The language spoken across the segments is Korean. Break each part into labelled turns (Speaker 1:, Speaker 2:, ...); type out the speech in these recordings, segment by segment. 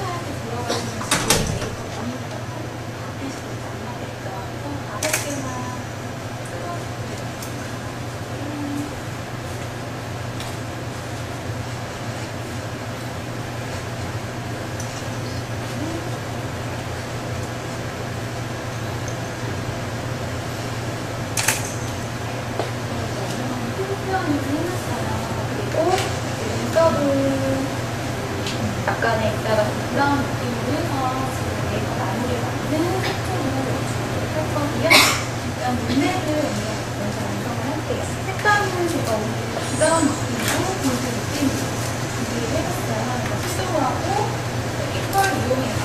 Speaker 1: Okay. 약간의 있다가 그런 느낌으로 해서 지금 메이커 나무를 만든 색종을 연출할 거고요. 일단 문맥을 먼저 완성을 할게요. 색감은 제가 오늘 부담 느낌으로 볼트 느낌으로 준비를 해봤어요. 그래서 수정하고 이걸 이용해서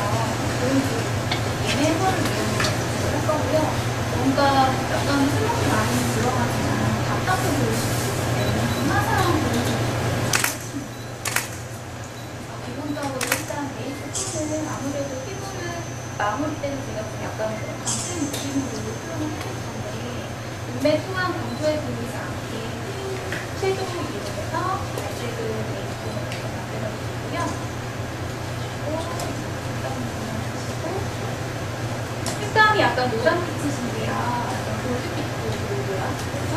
Speaker 1: 그림도 얘네 털을 이용해서 연출을 할 거고요. 뭔가 약간 수목이 많이 들어가지만 답답해 보일 수 그런 감성 느낌으로 표현을 해줬는데 눈매 또한 강조해 보이지 않게 섀도우 이용해서 발색을 메이크업을 만들어주고요. 색감이 약간 노란빛이신데요. 약간 골드빛으로요. 그래서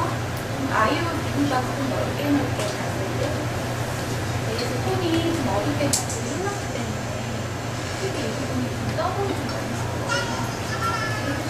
Speaker 1: 좀 아이유 기분과 좀 넓게 넓게 발색을 베이스 톤이 좀 어둡게 발색을 해놨기 때문에 특히 이 부분이 좀 떠보이 좀 많이 나거든요.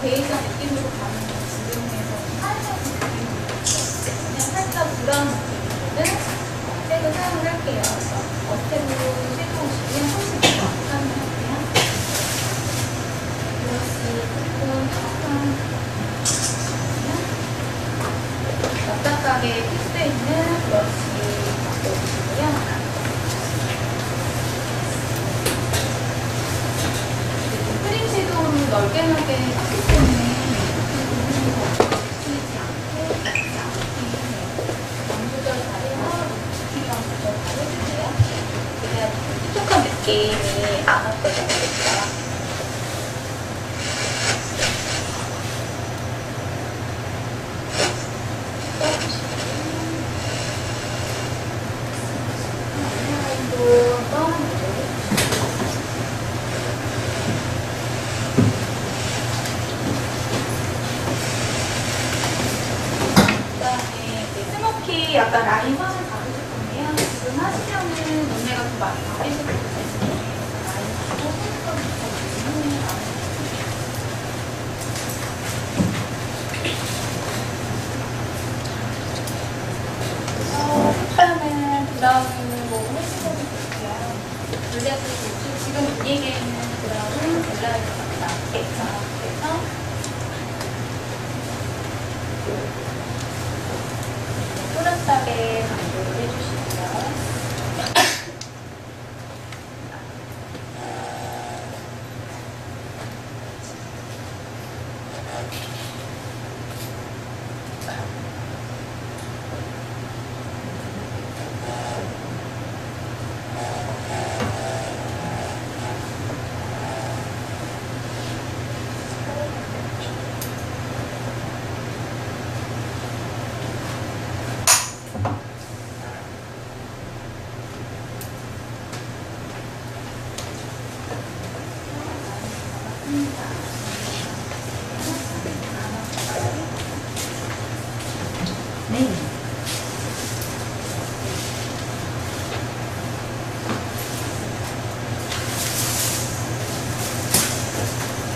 Speaker 1: 베이저 느낌으로 가는 거 지금에서 하이라이트 느낌으로 가기 때문에 살짝 브라운 Thank you. 블랙도 좋고 지금 분위기에는 브라운, 벨라이트가 낫겠죠. 그래서 또렷하게 강조를 해주시고요.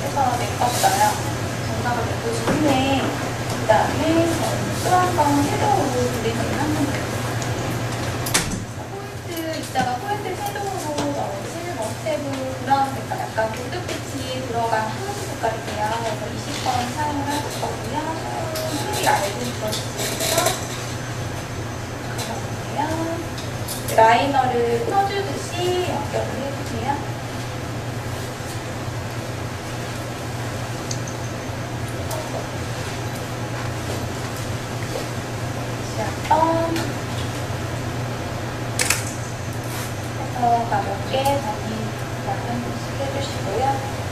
Speaker 1: 해서 메꿨어요. 정답을 내보신 후에 그 다음에 또한번 섀도우로 브리핑을 한번 포인트 이따가 포인트 섀도우로 넣으실 머스테브 브라운 색깔 약간 골드빛이 들어간 하얀. 그래서 20번 사용을 할 거고요. 소리 브러쉬에서 가볼게요. 라이너를 펴주듯이 연결을 해주세요. 한번 해서 가볍게 정리 한 번씩 해주시고요.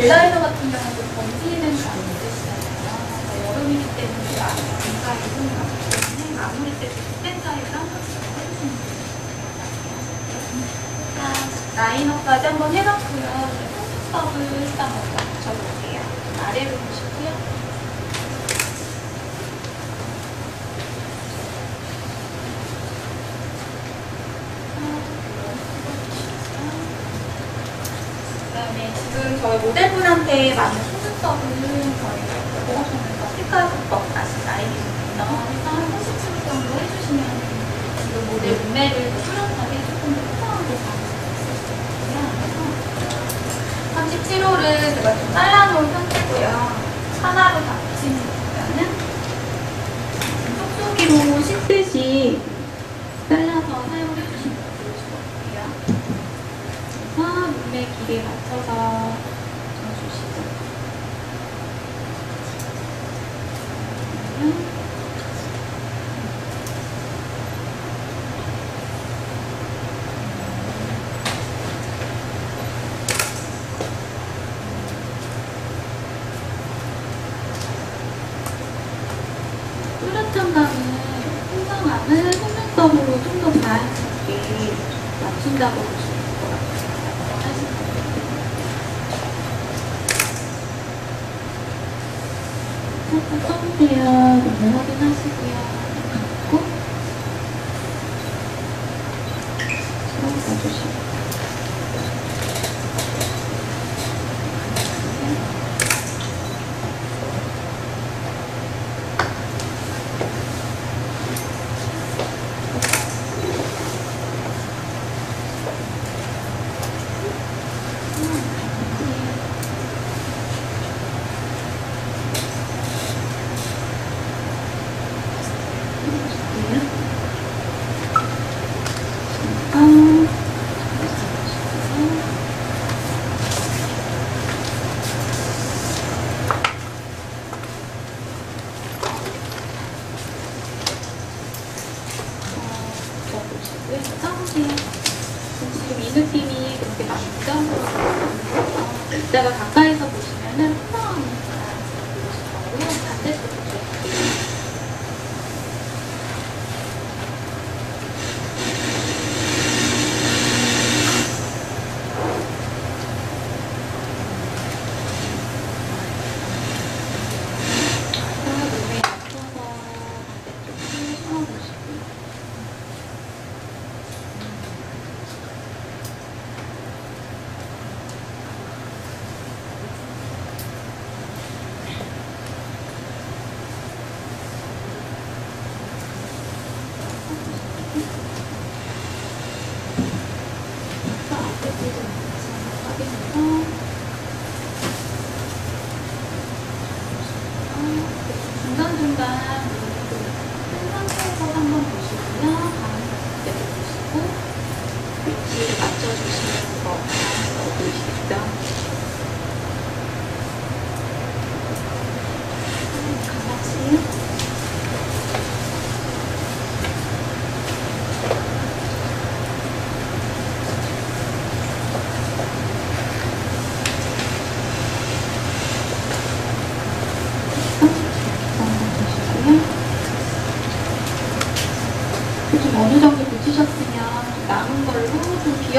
Speaker 1: 이제 젤라이너 같은 경우도 번지는 잘안 되시잖아요. 여름이기 때문에 많기 때문에 마무리 때 빅센터에서 한 번씩 해주시면 라이너까지 한번 해봤고요. 속눈썹을 일단 먼저 붙여볼게요. 아래로 보시고요. 그다음에 지금 저희 모델분한테 맞는 속눈썹은 저희가 보호소면서 색깔 국법 다시. 그래서 한 30초 정도 해주시면 지금 모델 눈매를 뚜렷하게 조금 더 풍성하게 잡을 수 있어요. 그래서 37호를 제가 좀 잘라놓은 상태고요. 하나로 다 붙이는 거는 톡톡이로 씻듯이 잘라서 사용해 주시면 좋으실 것 같아요. 그래서 눈매 길이에 맞춰서 넣어주시고 뚜렷한 감은 풍성함을 속눈썹으로 좀 더 자연스럽게 하시면 살짝 써보세요. 눈을 확인하시고요. 감고 쭉 봐주시고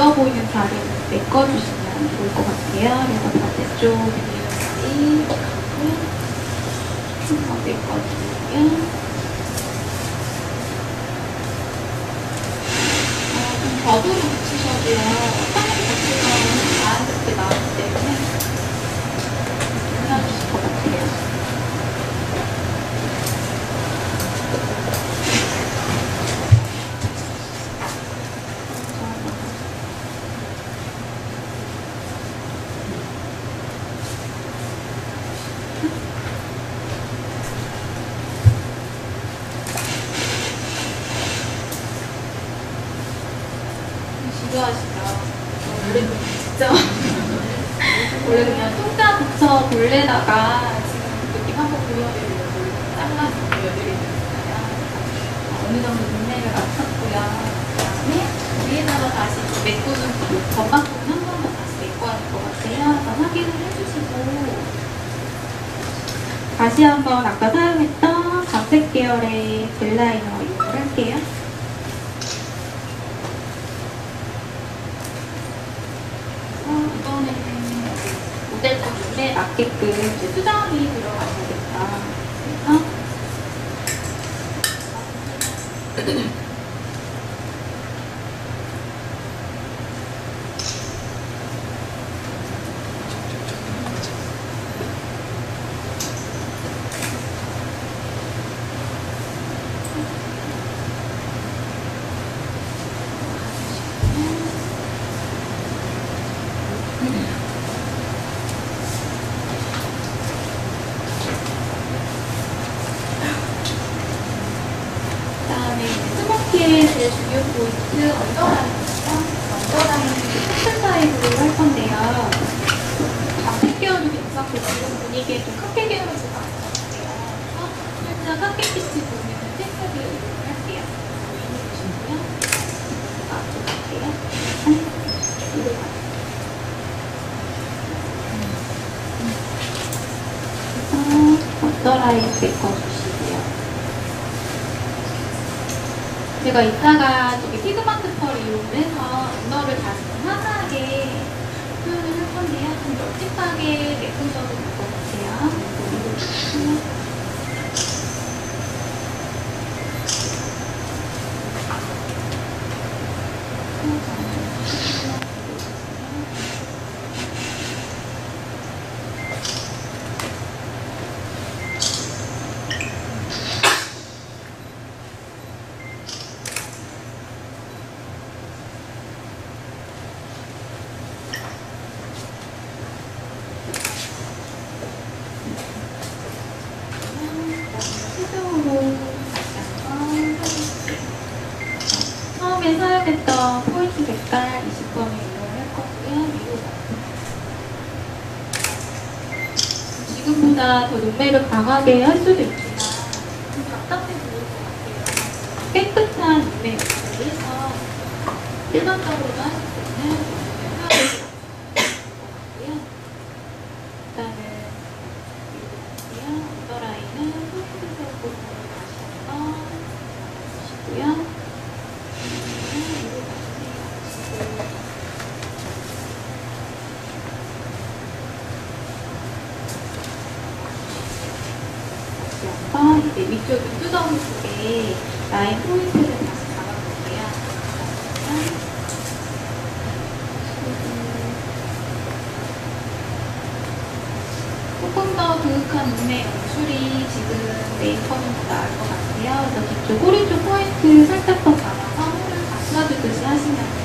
Speaker 1: 비어 보이는 자리를 메꿔주시면 좋을 것 같아요. 그래서 반대쪽 하고 한번 메꿔주고요. 어, 좀 벽으로 붙이셔도요. 다시 한번 아까 사용했던 각색 계열의 젤 라이너 이용을 할게요. 이거는 모델 거인데 맞게끔 수정 제일 중요 포인트 언더라인입니다. 언더라인은 커튼 타입으로 할 건데요. 앞에 끼워도 괜찮고 지금 분위기에 좀 크게 끼워주고 않았어요. 그래서 살짝 크게 빛이 보이는 핑크를 이용할게요. 보이시고요. 앞으로 갈게요. 이거 봐요. 언더라인 메꿔주시고요. 제가 이따가 저기 pigment 펄 이용해서 언더를 다시 좀 화사하게 표현을 할 건데요. 좀 널찍하게 메꾸셔도 될 것 같아요. 그리고 최종으로 처음에 사용했던 포인트 색깔 20번을 이용할 거고요. 위로 눈매를 강하게 할 수도 같아요. 깨끗한 연출을 해서 일반적으로도 하실 수 있는 눈매를 사용할 거고요. 일단은 이렇게요. 언더라인은 포인트색으로 다시 한번 주시고요. 한번 이제 위쪽 눈두덩이 쪽에 라인 포인트를 다시 잡아볼게요. 조금 더 그윽한 눈의 연출이 지금 메이크업은 더 나을 것 같아요. 그래서 뒤쪽 오른쪽 포인트 살짝 더 잡아서 홀을 감싸주듯이 하시면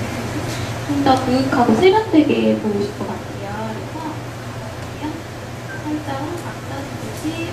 Speaker 1: 좀더 그윽하고 세련되게 보이실 것 같아요. 그래서. 살짝 홀 감싸주듯이